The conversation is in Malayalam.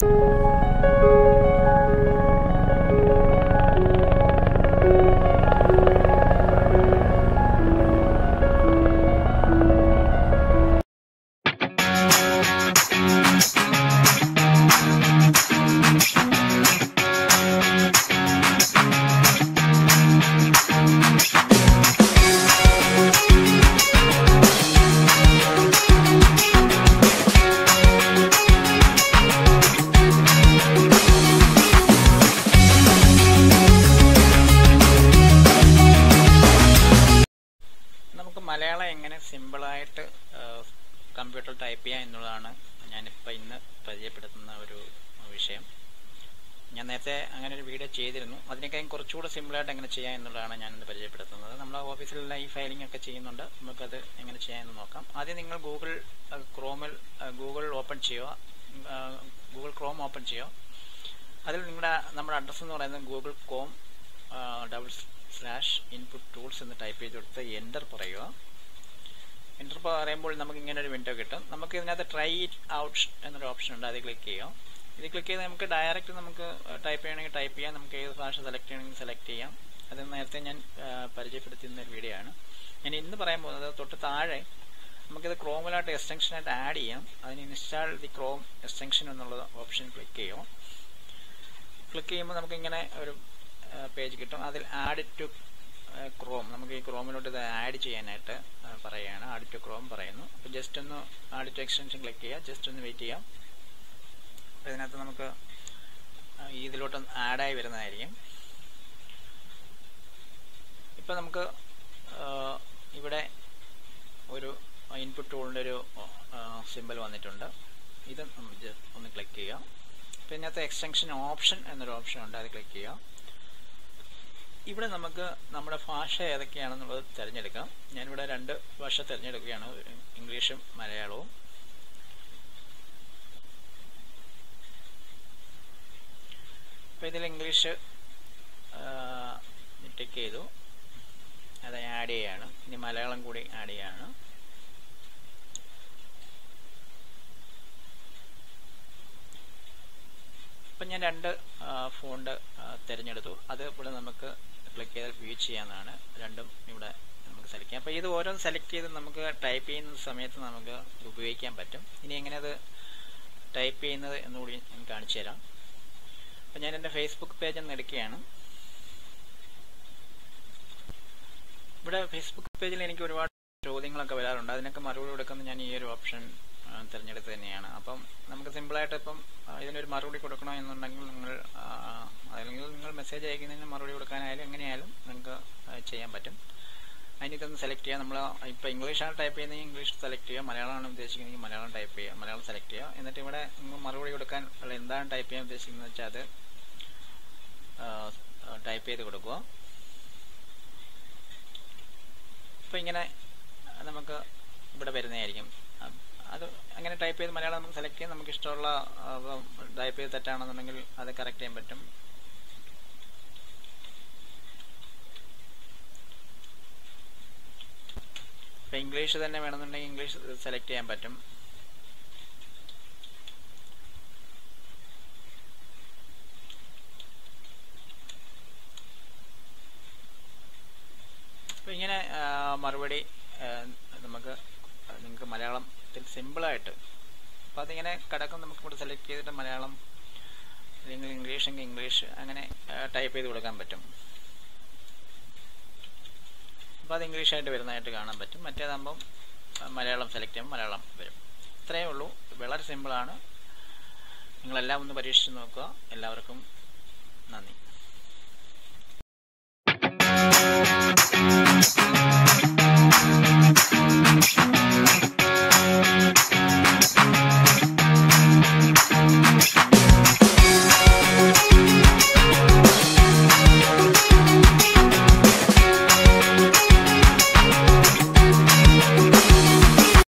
നമുക്ക് മലയാളം എങ്ങനെ സിമ്പിളായിട്ട് കമ്പ്യൂട്ടർ ടൈപ്പ് ചെയ്യാം എന്നുള്ളതാണ് ഞാനിപ്പോൾ ഇന്ന് പരിചയപ്പെടുത്തുന്ന ഒരു വിഷയം. ഞാൻ നേരത്തെ അങ്ങനെ ഒരു വീഡിയോ ചെയ്തിരുന്നു. അതിനേക്കാളും കുറച്ചുകൂടെ സിമ്പിളായിട്ട് എങ്ങനെ ചെയ്യാം എന്നുള്ളതാണ് ഞാനിന്ന് പരിചയപ്പെടുത്തുന്നത്. നമ്മൾ ഓഫീസിലുള്ള ഈ ഫയലിംഗ് ഒക്കെ ചെയ്യുന്നുണ്ട്. നമുക്കത് എങ്ങനെ ചെയ്യാമെന്ന് നോക്കാം. ആദ്യം നിങ്ങൾ ഗൂഗിൾ ക്രോമിൽ ഗൂഗിൾ ഓപ്പൺ ചെയ്യുക. ഗൂഗിൾ ക്രോം ഓപ്പൺ ചെയ്യുക. അതിൽ നിങ്ങളുടെ നമ്മുടെ അഡ്രസ്സ് എന്ന് പറയുന്നത് Google com double slash input tools എന്ന് ടൈപ്പ് ചെയ്ത് കൊടുത്ത് എന്റർ പറയുക. എന്റർ പറയുമ്പോൾ നമുക്ക് ഇങ്ങനെ ഒരു വിൻഡോ കിട്ടും. നമുക്ക് ഇതിനകത്ത് ട്രൈ ഇറ്റ് ഔട്ട് എന്നൊരു ഓപ്ഷൻ ഉണ്ട്. അത് ക്ലിക്ക് ചെയ്യാം. ഇത് ക്ലിക്ക് ചെയ്ത് നമുക്ക് ഡയറക്റ്റ് നമുക്ക് ടൈപ്പ് ചെയ്യണമെങ്കിൽ ടൈപ്പ് ചെയ്യാം. നമുക്ക് ഏത് ഭാഷ സെലക്ട് ചെയ്യണമെങ്കിൽ സെലക്ട് ചെയ്യാം. അത് നേരത്തെ ഞാൻ പരിചയപ്പെടുത്തുന്ന ഒരു വീഡിയോ ആണ്. ഞാൻ ഇന്ന് പറയാൻ പോകുന്നത് തൊട്ട് താഴെ നമുക്കിത് ക്രോമിലായിട്ട് എക്സ്റ്റൻഷനായിട്ട് ആഡ് ചെയ്യാം. അതിന് ഇൻസ്റ്റാൾ ദി ക്രോം എക്സ്റ്റൻഷൻ എന്നുള്ള ഓപ്ഷൻ ക്ലിക്ക് ചെയ്യാം. ക്ലിക്ക് ചെയ്യുമ്പോൾ നമുക്കിങ്ങനെ ഒരു പേജ് കിട്ടും. അതിൽ ആഡ് ടു ക്രോം നമുക്ക് ഈ ക്രോമിലോട്ട് ഇത് ആഡ് ചെയ്യാനായിട്ട് പറയുകയാണ് ആഡ് ടു ക്രോം പറയുന്നു. അപ്പോൾ ജസ്റ്റ് ഒന്ന് ആഡ് ടു എക്സ്റ്റൻഷൻ ക്ലിക്ക് ചെയ്യുക ജസ്റ്റ് ഒന്ന് വെയിറ്റ് ചെയ്യാം. അപ്പോൾ ഇതിനകത്ത് നമുക്ക് ഇതിലോട്ട് ആഡായി വരുന്നതായിരിക്കും. ഇപ്പം നമുക്ക് ഇവിടെ ഒരു ഇൻപുട്ട് ടൂളിന്റെ ഒരു സിമ്പിൾ വന്നിട്ടുണ്ട്. ഇത് ഒന്ന് ക്ലിക്ക് ചെയ്യുക പിന്നെ ഇതിനകത്ത് എക്സ്റ്റൻഷൻ ഓപ്ഷൻ എന്നൊരു ഓപ്ഷൻ ഉണ്ട്. അത് ക്ലിക്ക് ചെയ്യുക ഇവിടെ നമുക്ക് നമ്മുടെ ഭാഷ ഏതൊക്കെയാണെന്നുള്ളത് തിരഞ്ഞെടുക്കാം. ഞാനിവിടെ രണ്ട് ഭാഷ തിരഞ്ഞെടുക്കുകയാണ്. ഇംഗ്ലീഷും മലയാളവും. അപ്പോൾ ഇതിൽ ഇംഗ്ലീഷ് ടിക്ക് ചെയ്തു. അത് ആഡ് ചെയ്യാണ്. ഇനി മലയാളം കൂടി ആഡ് ചെയ്യാണ്. അപ്പം ഞാൻ രണ്ട് ഫോണ്ട് തിരഞ്ഞെടുത്തു. അത് ഇവിടെ നമുക്ക് ക്ലിക്ക് ചെയ്താൽ വ്യൂ ചെയ്യാവുന്നതാണ് രണ്ടും ഇവിടെ നമുക്ക് സെലക്ട് ചെയ്യാം. അപ്പോൾ ഇത് ഓരോന്ന് സെലക്ട് ചെയ്ത് നമുക്ക് ടൈപ്പ് ചെയ്യുന്ന സമയത്ത് നമുക്ക് ഉപയോഗിക്കാൻ പറ്റും. ഇനി എങ്ങനെ അത് ടൈപ്പ് ചെയ്യുന്നത് എന്നുകൂടി ഞാൻ കാണിച്ചു തരാം. അപ്പം ഞാൻ എന്റെ ഫേസ്ബുക്ക് പേജ് ഒന്ന് എടുക്കുകയാണ്. ഇവിടെ ഫേസ്ബുക്ക് പേജിൽ എനിക്ക് ഒരുപാട് ചോദ്യങ്ങളൊക്കെ വരാറുണ്ട്. അതിനൊക്കെ മറുപടി കൊടുക്കുന്ന ഞാൻ ഈ ഒരു ഓപ്ഷൻ തിരഞ്ഞെടുത്ത് തന്നെയാണ്. അപ്പം നമുക്ക് സിമ്പിളായിട്ട് ഇപ്പം ഇതിനൊരു മറുപടി കൊടുക്കണോ എന്നുണ്ടെങ്കിൽ നിങ്ങൾ അല്ലെങ്കിൽ നിങ്ങൾ മെസ്സേജ് അയക്കുന്നതിന് മറുപടി കൊടുക്കാനായാലും എങ്ങനെയായാലും നിങ്ങൾക്ക് ചെയ്യാൻ പറ്റും. അതിനൊക്കെ സെലക്ട് ചെയ്യുക നമ്മൾ ഇപ്പോൾ ഇംഗ്ലീഷാണ് ടൈപ്പ് ചെയ്യുന്നതെങ്കിൽ ഇംഗ്ലീഷ് സെലക്ട് ചെയ്യുക. മലയാളമാണ് ഉദ്ദേശിക്കുന്നതെങ്കിൽ മലയാളം ടൈപ്പ് ചെയ്യുക. മലയാളം സെലക്ട് ചെയ്യുക. എന്നിട്ട് ഇവിടെ നിങ്ങൾ മറുപടി കൊടുക്കാൻ എന്താണ് ടൈപ്പ് ചെയ്യാൻ ഉദ്ദേശിക്കുന്നത് വെച്ചാൽ അത് ടൈപ്പ് ചെയ്ത് കൊടുക്കുക. അപ്പോൾ ഇങ്ങനെ നമുക്ക് ഇവിടെ വരുന്നതായിരിക്കും. അത് അങ്ങനെ ടൈപ്പ് ചെയ്ത് മലയാളം നമുക്ക് സെലക്ട് ചെയ്യാം നമുക്ക് ഇഷ്ടമുള്ള ടൈപ്പ് ചെയ്ത് തെറ്റാണെന്നുണ്ടെങ്കിൽ അത് കറക്റ്റ് ചെയ്യാൻ പറ്റും. ഇപ്പം ഇംഗ്ലീഷ് തന്നെ വേണമെന്നുണ്ടെങ്കിൽ ഇംഗ്ലീഷ് സെലക്ട് ചെയ്യാൻ പറ്റും. ഇങ്ങനെ മറുപടി നമുക്ക് നിങ്ങൾക്ക് മലയാളത്തിൽ സിമ്പിളായിട്ട്. അപ്പോൾ അതിങ്ങനെ കിടക്കും നമുക്ക് ഇവിടെ സെലക്ട് ചെയ്തിട്ട് മലയാളം അല്ലെങ്കിൽ ഇംഗ്ലീഷ് എങ്കിൽ ഇംഗ്ലീഷ് അങ്ങനെ ടൈപ്പ് ചെയ്ത് കൊടുക്കാൻ പറ്റും. അപ്പോൾ അത് ഇംഗ്ലീഷായിട്ട് വരുന്നതായിട്ട് കാണാൻ പറ്റും. മറ്റേതാകുമ്പം മലയാളം സെലക്ട് ചെയ്യുമ്പോൾ മലയാളം വരും. ഇത്രയേ ഉള്ളൂ. വളരെ സിമ്പിളാണ്. നിങ്ങളെല്ലാം ഒന്ന് പരീക്ഷിച്ച് നോക്കുക. എല്ലാവർക്കും നന്ദി.